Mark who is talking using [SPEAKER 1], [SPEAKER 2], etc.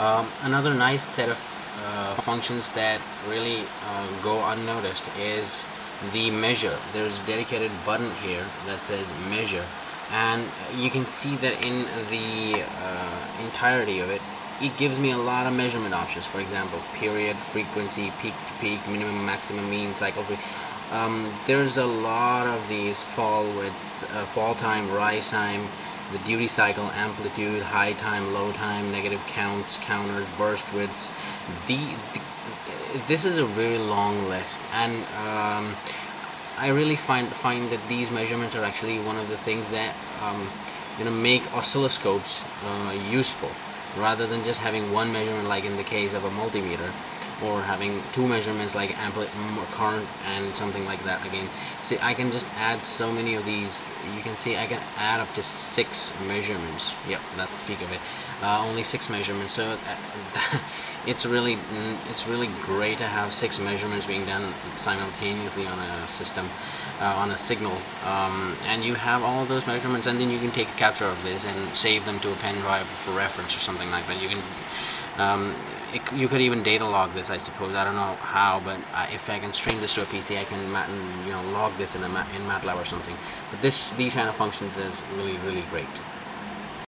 [SPEAKER 1] Um, another nice set of uh, functions that really uh, go unnoticed is the measure. There's a dedicated button here that says measure and you can see that in the uh, entirety of it it gives me a lot of measurement options for example period frequency peak to peak minimum maximum mean cycle free um, there's a lot of these fall with uh, fall time rise time the duty cycle amplitude high time low time negative counts counters burst widths. The, the this is a very long list and um, I really find find that these measurements are actually one of the things that um, you know make oscilloscopes uh, useful rather than just having one measurement like in the case of a multimeter or having two measurements like amplitude current and something like that again. See I can just add so many of these. You can see I can add up to six measurements. Yep that's the peak of it. Uh, only six measurements. So uh, it's really mm, it's really great to have six measurements being done simultaneously on a system uh, on a signal. Um, and you have all those measurements and then you can take a capture of this and save them to a pen drive for reference or something like that. You can um, it, you could even data log this I suppose. I don't know how but uh, if I can stream this to a PC I can you know log this in a in MATLAB or something. But this these kind of functions is really really great